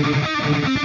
Música